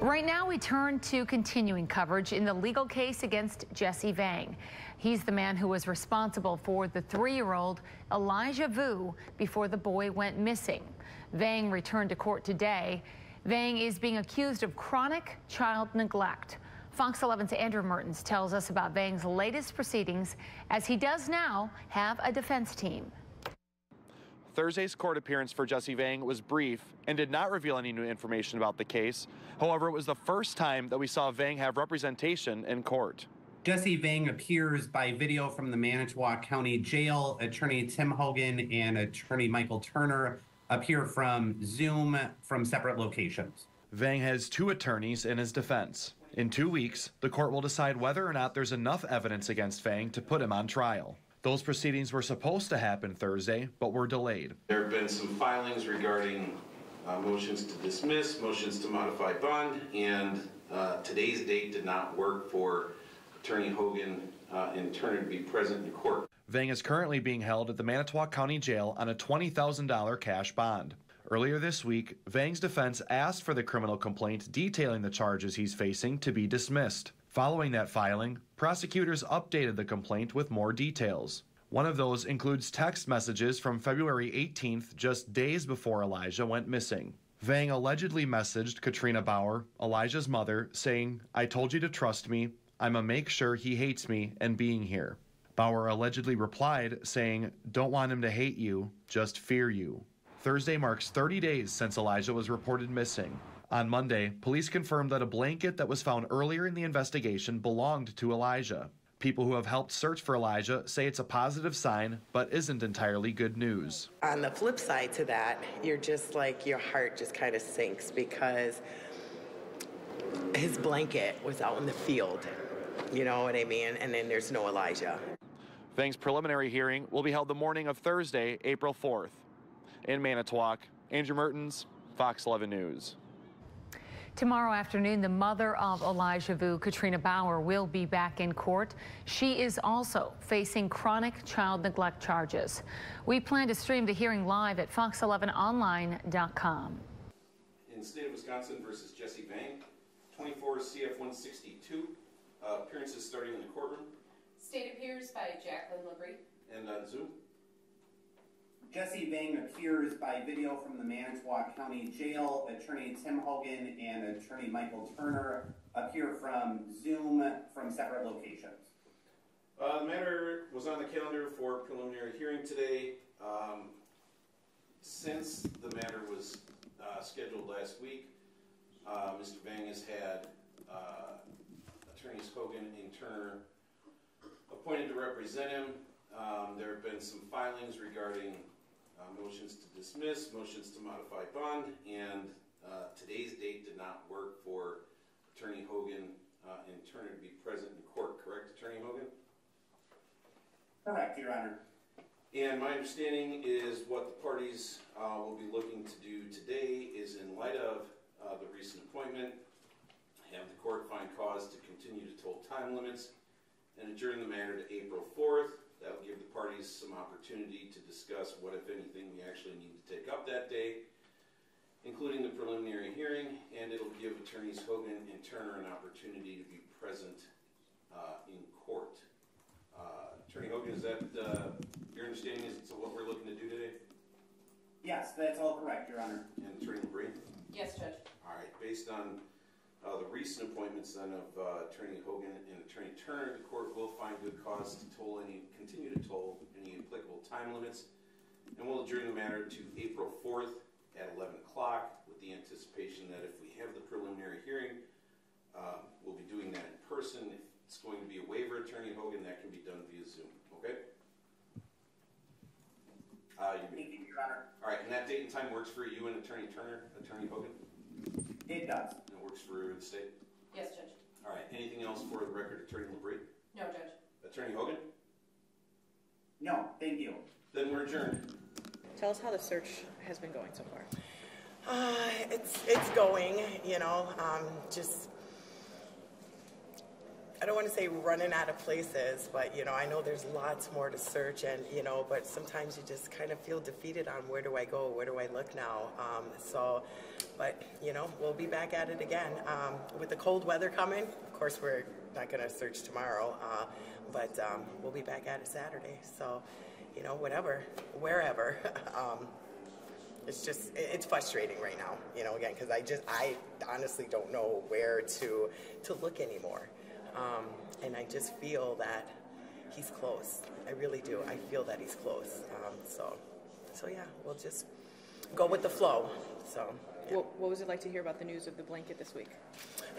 Right now, we turn to continuing coverage in the legal case against Jesse Vang. He's the man who was responsible for the three-year-old Elijah Vue before the boy went missing. Vang returned to court today. Vang is being accused of chronic child neglect. Fox 11's Andrew Mertens tells us about Vang's latest proceedings as he does now have a defense team. Thursday's court appearance for Jesse Vang was brief and did not reveal any new information about the case. However, it was the first time that we saw Vang have representation in court. Jesse Vang appears by video from the Manitowoc County Jail. Attorney Tim Hogan and attorney Michael Turner appear from Zoom from separate locations. Vang has two attorneys in his defense. In two weeks, the court will decide whether or not there's enough evidence against Vang to put him on trial. Those proceedings were supposed to happen Thursday, but were delayed. There have been some filings regarding uh, motions to dismiss, motions to modify bond, and uh, today's date did not work for Attorney Hogan uh, and Turner to be present in court. Vang is currently being held at the Manitowoc County Jail on a $20,000 cash bond. Earlier this week, Vang's defense asked for the criminal complaint detailing the charges he's facing to be dismissed. Following that filing, prosecutors updated the complaint with more details. One of those includes text messages from February 18th, just days before Elijah went missing. Vang allegedly messaged Katrina Baur, Elijah's mother, saying, I told you to trust me. I'ma make sure he hates me and being here. Baur allegedly replied, saying, Don't want him to hate you, just fear you. Thursday marks 30 days since Elijah was reported missing. On Monday, police confirmed that a blanket that was found earlier in the investigation belonged to Elijah. People who have helped search for Elijah say it's a positive sign, but isn't entirely good news. On the flip side to that, you're just like, your heart just kind of sinks because his blanket was out in the field. You know what I mean? And then there's no Elijah. Vang's preliminary hearing will be held the morning of Thursday, April 4th. In Manitowoc, Andrew Mertens, Fox 11 News. Tomorrow afternoon, the mother of Elijah Vue, Katrina Baur, will be back in court. She is also facing chronic child neglect charges. We plan to stream the hearing live at fox11online.com. In the state of Wisconsin versus Jesse Vang, 24 CF 162, uh, appearances starting in the courtroom. State appears by Jacalyn LaBre. And on Zoom. Jesse Vang appears by video from the Manitowoc County Jail. Attorney Tim Hogan and attorney Michael Turner appear from Zoom from separate locations. Uh, the matter was on the calendar for preliminary hearing today. Um, since the matter was uh, scheduled last week, uh, Mr. Vang has had uh, attorneys Hogan and Turner appointed to represent him. Um, there have been some filings regarding uh, motions to dismiss, motions to modify bond, and uh, today's date did not work for Attorney Hogan uh, and Turner to be present in court, correct, Attorney Hogan? Correct, Your Honor. And my understanding is what the parties uh, will be looking to do today is in light of uh, the recent appointment, have the court find cause to continue to toll time limits and adjourn the matter to April 4th. That'll give the parties some opportunity to discuss what, if anything, we actually need to take up that day, including the preliminary hearing, and it'll give attorneys Hogan and Turner an opportunity to be present uh, in court. Uh, Attorney Hogan, is that uh, your understanding is to what we're looking to do today? Yes, that's all correct, Your Honor. And Attorney LaBre? Yes, Judge. All right, based on uh, the recent appointments then of uh, Attorney Hogan and Attorney Turner, the court will find good cause to toll any, continue to toll any applicable time limits, and we'll adjourn the matter to April 4th at 11 o'clock with the anticipation that if we have the preliminary hearing, uh, we'll be doing that in person. If it's going to be a waiver, Attorney Hogan, that can be done via Zoom, okay? Uh, you Thank you, Your Honor. all right, and that date and time works for you and Attorney Turner, Attorney Hogan? It does. And works for the state? Yes, Judge. All right, anything else for the record, Attorney LaBre? No, Judge. Attorney Hogan? No, thank you. Then we're adjourned. Tell us how the search has been going so far. Uh, it's it's going, you know, um, just I don't want to say running out of places, but you know, I know there's lots more to search, and you know, but sometimes you just kind of feel defeated on where do I go, where do I look now. Um, so But, you know, we'll be back at it again. Um, with the cold weather coming, of course, we're not going to search tomorrow, uh, but um, we'll be back at it Saturday. So, you know, whatever, wherever. um, it's just it's frustrating right now you know again because i just i honestly don't know where to to look anymore um, and i just feel that he's close i really do i feel that he's close um, so so yeah we'll just go with the flow so yeah. What, what was it like to hear about the news of the blanket this week?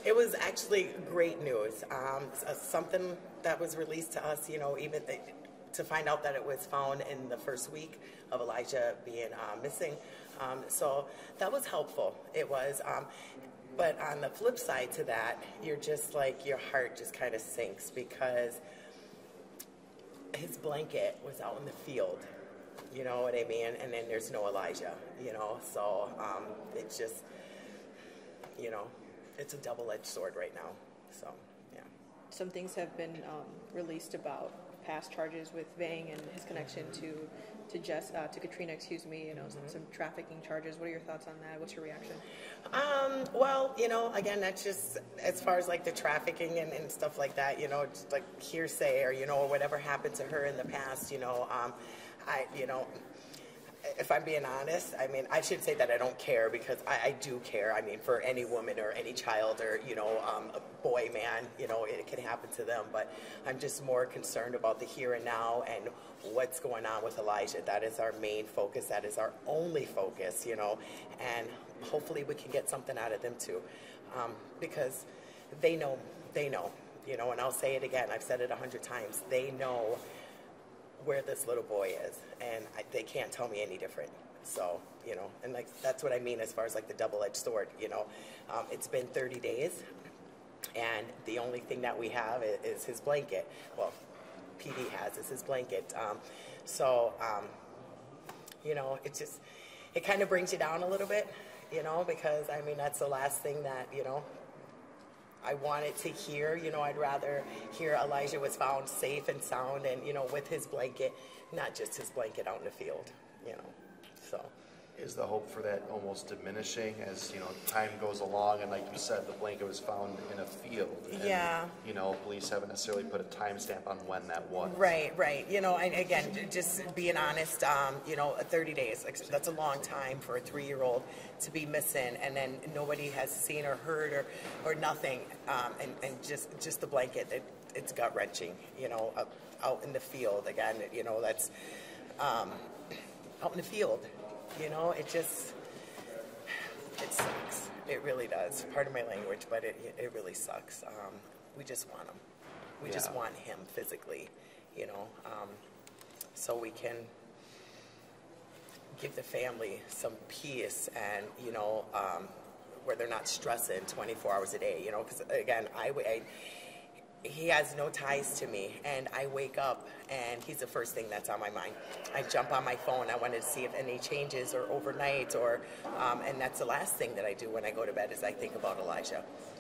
It was actually great news. Um, uh, something that was released to us, you know, even th- to find out that it was found in the first week of Elijah being uh, missing. Um, so that was helpful. It was. Um, but on the flip side to that, you're just like, your heart just kind of sinks because his blanket was out in the field. You know what I mean? And then there's no Elijah, you know? So um, it's just, you know, it's a double edged sword right now. So, yeah. Some things have been um, released about past charges with Vang and his connection to to Jess uh, to Katrina, excuse me. You know, some, some trafficking charges. What are your thoughts on that? What's your reaction? Um, well, you know, again, that's just as far as like the trafficking and, and stuff like that, you know, just like hearsay or, you know, whatever happened to her in the past, you know, um, I, you know, if I'm being honest, I mean, I should say that I don't care because I, I do care. I mean, for any woman or any child or, you know, um, a boy, man, you know, it can happen to them. But I'm just more concerned about the here and now and what's going on with Elijah. That is our main focus. That is our only focus, you know, and hopefully we can get something out of them too. Um, because they know, they know, you know, and I'll say it again, I've said it a hundred times, they know where this little boy is, and I, they can't tell me any different. So, you know, and like that's what I mean as far as like the double-edged sword. You know, um, it's been 30 days, and the only thing that we have is, is his blanket. Well, PD has is his blanket. Um, so, um, you know, it just it kind of brings you down a little bit. You know, because I mean that's the last thing that you know I wanted to hear. You know, I'd rather hear Elijah was found safe and sound and, you know, with his blanket, not just his blanket out in the field, you know. So, Is the hope for that almost diminishing as, you know, time goes along and like you said, the blanket was found in a field? and, Yeah. You know, police haven't necessarily put a timestamp on when that was. right, right. You know, and again, just being honest, um, you know, 30 days, like, that's a long time for a three year old to be missing and then nobody has seen or heard or, or nothing. Um, and, and just, just the blanket, it, it's gut wrenching, you know, out, out in the field. Again, you know, that's um, out in the field. You know, it just, it sucks. It really does. Part of my language, but it, it really sucks. Um, we just want him. We just want him physically, you know, um, so we can give the family some peace and, you know, um, where they're not stressing 24 hours a day, you know, because again, I, I, he has no ties to me and I wake up and he's the first thing that's on my mind. I jump on my phone. I wanted to see if any changes or overnight or, um, and that's the last thing that I do when I go to bed is I think about Elijah.